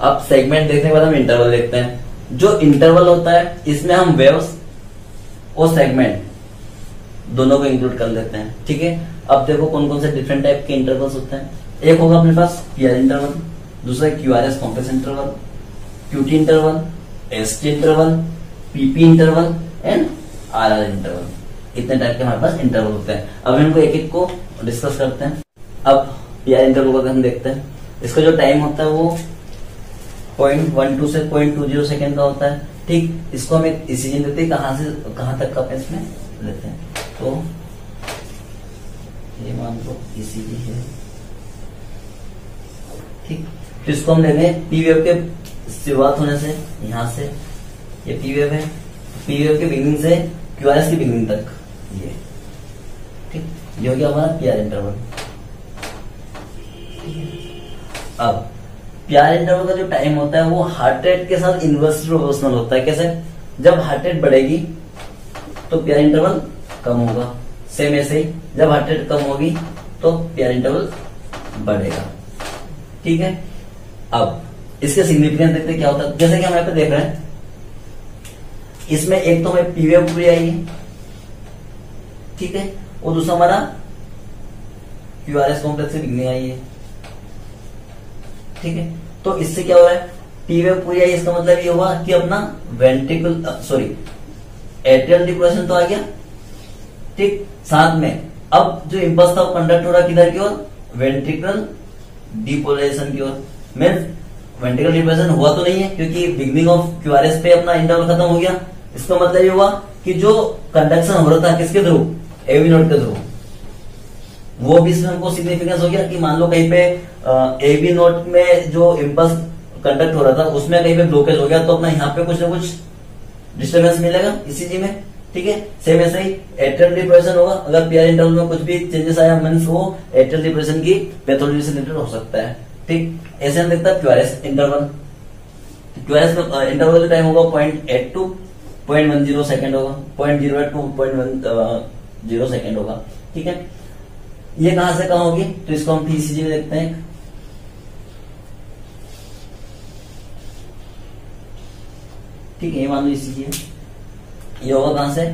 अब सेगमेंट देखने के बाद हम इंटरवल देखते हैं। जो इंटरवल होता है, इसमें हम वेव्स और सेगमेंट दोनों को इंक्लूड कर लेते हैं, ठीक है? अब देखो कौन कौन से डिफरेंट टाइप के इंटरवल्स होते हैं। एक होगा अपने पास पीआर इंटरवल दूसरा Q R S complex interval QT interval S T interval PP interval and R R interval इतने टाइप के हमारे पास इंटरवल होते हैं। अब इनको एक एक को डिस्कस करते हैं। अब पीआर इंटरवल का हम देखते हैं, इसका जो टाइम होता है वो पॉइंट वन टू से पॉइंट टू ज़ीरो सेकेंड का होता है। ठीक, इसको हम डिसीज़न देते हैं, कहाँ से, कहाँ तक का इसमें लेते हैं। तो ये मान लो ईसीजी है। ठीक तो इसको हम लेंगे पी वेव के शुरुआत होने से, यहाँ से, ये पी वेव है। पी वेव के बिगिनिंग से क्यू आर एस की बिगिनिंग तक, ये। ठीक, ये हो गया हमारा पी आर इंटरवल अब प्यार इंटरवल का जो टाइम होता है, वो हार्ट रेट के साथ इनवर्सली प्रोपोर्शनल होता है। कैसे? जब हार्ट रेट बढ़ेगी तो प्यार इंटरवल कम होगा। सेम ऐसे ही, जब हार्ट रेट कम होगी तो प्यार इंटरवल बढ़ेगा। ठीक है? अब, इसके सिग्निफिकेंस देखते क्या होता है। जैसे कि हम यहाँ पे देख रहे हैं, इसमें एक तो हमें पीवेव पूरी आई है ठीक है? और दूसरा हमारा क्यू आर एस कॉम्प्लेक्स से बिगनिंग आई है ठीक है? तो इससे क्या हो रहा है? पीवेव पूरी आई इसका मतलब ये हुआ कि अपना वेंट्रिकल सॉरी एट्रियल डिप्रेशन तो आ गया। ठीक, साथ में अब जो इम्पल्स था कंडक्ट हो रहा किधर की ओर? वेंट्रिकल डिपोलाइजेशन की ओर। मीन वेंट्रिकल डिप्रेशन हुआ तो नहीं है, क्योंकि बिगनिंग ऑफ़ क्यूआरएस पे अपना इंटरवल खत्म हो गया। इसका मतलब ये हुआ कि जो कंडक्शन हो रहा था किसके थ्रू एवी नोट के थ्रू वो भी इसमें हमको सिग्निफिकेंस हो गया कि मान लो कहीं पे ए बी नोट में जो इम्पल्स कंडक्ट हो रहा था, उसमें कहीं पे ब्लॉकेज हो गया तो अपना यहाँ पे कुछ ना कुछ डिस्टर्बेंस मिलेगा इसी में, ठीक है? सेम ऐसे ही एट्रियल डिप्रेशन होगा, अगर पीआर इंटरवल में कुछ भी चेंजेस आया मीन्स वो एट्रियल डिप्रेशन की पैथोलॉजी से रिलेटेड हो सकता है, ठीक? ऐसे हम देखते हैं क्यूआरएस इंटरवल क्यूआरएस में इंटरवल का टाइम होगा point eight two point one zero second होगा point zero eight two point one zero second होगा, ठीक है? ये कहाँ से कहाँ होगी? तो इसको हम पीसीजी में देखते हैं। ठीक है, ये मान लो ईसीजी है। ये होगा कहाँ से?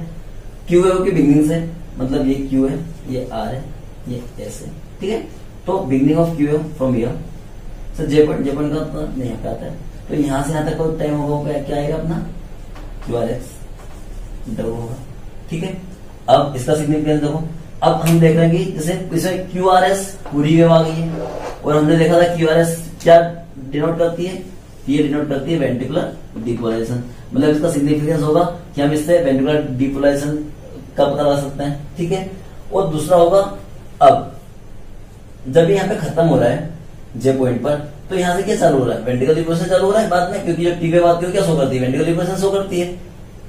क्यू है की बिगनिंग से। मतलब ये क्यू है, ये आर है, ये एस है। ठीक है? तो beginning of Q from ear sir J point J point का तो नहीं आता है। तो यहाँ से यहाँ तक का टाइम होगा क्या आएगा अपना? क्यू आर एक्स होगा। ठीक है? अब इसका सिग्निफिकेंस देखो। अब हम देख रहे हैं कि जैसे इसमें क्यू आर एस पूरी वेव आ गई है और हमने देखा था क्यू आर एस क्या डिनोट करती है? ये डिनोट करती है वेंटिकुलर डिपोलाइजेशन मतलब इसका सिग्निफिकेंस होगा कि हम इससे वेंटिकुलर डिपोलाइजेशन का पता लगा सकते हैं? ठीक है? और दूसरा होगा अब। जब यहाँ पे खत्म हो रहा है जे पॉइंट पर तो यहाँ से क्या चालू हो रहा है? वेंटिकल डिपोलेशन चालू हो रहा है बाद में, क्योंकि जब टीवे बात क्या शो करती है? वेंटिकल डिपोलेशन शो करती है।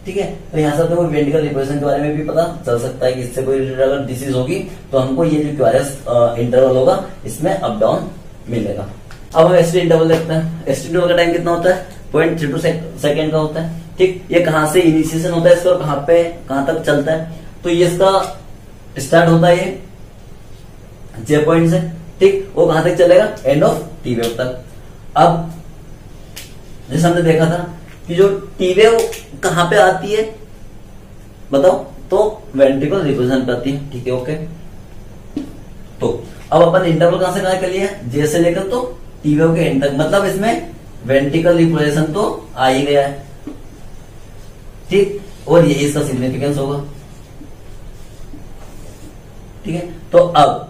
ठीक है? तो यहाँ से अपने वेंटिकल डिप्रेशन के बारे में भी पता चल सकता है कि इससे कोई अगर डिसीज होगी तो हमको ये जो क्यूआरएस इंटरवल होगा, इसमें अप डाउन मिलेगा। अब हम एसटी इंटरवल देखते हैं। एसटी इंटरवल का टाइम कितना होता है? पॉइंट थ्री टू सेकेंड का होता है। ठीक? ये कहाँ से इनिशिएशन होता है इसका और कहाँ पे, कहाँ तक चलता है? तो ये इसका स्टार्ट होता है जे पॉइंट से। ठीक? वो कहाँ तक चलेगा? एंड ऑफ़ टी वेव तक। अब, जैसे हमने देखा था कि जो टी वेव कहाँ पे आती है? बताओ। तो वेंट्रिकल रिप्रेजेंट करती है। ठीक है ओके तो अब अपन इंटरवल कहाँ से कहा कर लिया जे से लेकर तो टी वेव के एंड तक। मतलब इसमें वेंट्रिकल रिप्रेजेंट तो आ ही गया है। ठीक? और ये इसका सिग्निफिकेंस होगा। ठीक है? तो अब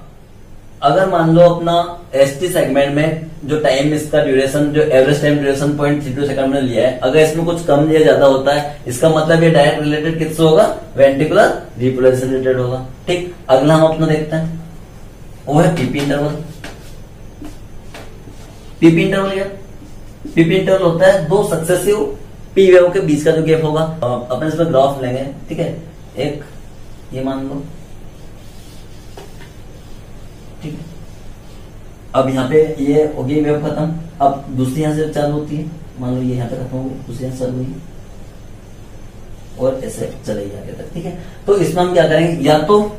अगर मान लो अपना एस टी सेगमेंट में जो टाइम इसका ड्यूरेशन जो average time duration point three two second में लिया है, अगर इसमें कुछ कम या ज़्यादा होता है, इसका मतलब ये डायरेक्ट रिलेटेड किससे होगा? वेंटिकुलर रिपोलेशन रिलेटेड होगा। ठीक, अगला हम अपना देखते हैं। वो है पीपी इंटरवल पीपी इंटरवल क्या? पीपी इंटरवल होता है दो सक्सेसिव पी के बीच का जो गैप होगा। अपन इसमें ग्राफ लेंगे, ठीक है? एक, ये मान लो। ठीक है। अब यहाँ पे ये हो गई वेव खत्म। अब दूसरी यहाँ से चालू होती है। मान लो ये यहाँ पे खत्म हो गई, दूसरी यहाँ चालू हुई और ऐसे चलेगी आगे तक ठीक है। तो इसमें हम क्या करेंगे? या तो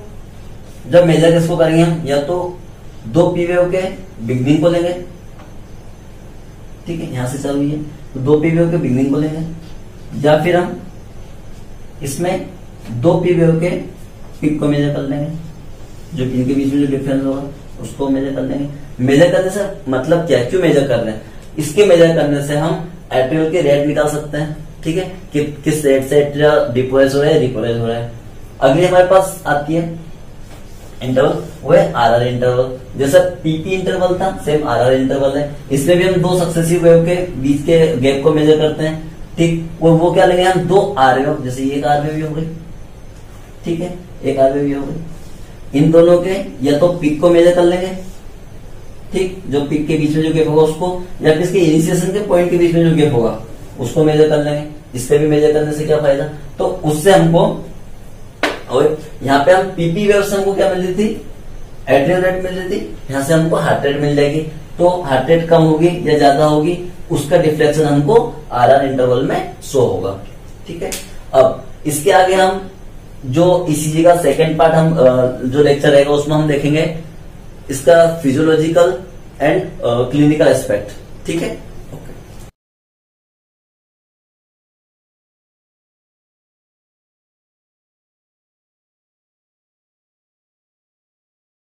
जब मेजर किसको करेंगे हम, या तो दो पी वेव के बिगनिंग को लेंगे। ठीक है, यहाँ से चालू हुई है तो दो पी वेव के बिगनिंग बोलेंगे या फिर हम इसमें दो पी वेव के पिक को मेजर कर लेंगे। जो इनके बीच में जो डिफरेंस होगा, उसको मेजर कर लेंगे मेजर करने से मतलब क्या है? क्यों मेजर कर रहे हैं? इसके मेजर करने से हम एट्रियल के रेट निकाल सकते हैं, ठीक है? कि, किस रेट से एट्रियल डिपोलाइज हो रहा है रिपोलाइज हो रहा है। अगली हमारे पास आती है इंटरवल वो है आर आर इंटरवल जैसा पीपी इंटरवल था सेम आर आर इंटरवल है। इसमें भी हम दो सक्सेसिव वेव के बीच के गैप को मेजर करते हैं, ठीक? वो वो क्या लेंगे? हम दो आर वेव जैसे एक आर वेव हो गई, ठीक है? एक आर वेव हो गई। इन दोनों के, या तो पिक को मेजर कर लेंगे, ठीक? जो पिक के बीच में जो गैप होगा उसको, या फिर इसके इनिशिएशन के पॉइंट के बीच में जो गैप होगा, उसको मेजर कर लेंगे। इस भी मेजर करने से क्या फ़ायदा? तो उससे हमको और यहाँ पे हम पीपी वेव से हमको क्या मिल रही थी? एड्रियल रेट मिल रही थी। यहाँ से हमको हार्ट रेट मिल जाएगी। तो हार्ट रेट कम होगी या ज़्यादा होगी, उसका डिफ्लेक्शन हमको आर आर इंटरवल में शो होगा। ठीक है? अब, इसके आगे हम जो ईसीजी का सेकेंड पार्ट हम जो लेक्चर रहेगा उसमें हम देखेंगे, इसका फिजियोलॉजिकल एंड क्लिनिकल एस्पेक्ट ठीक है?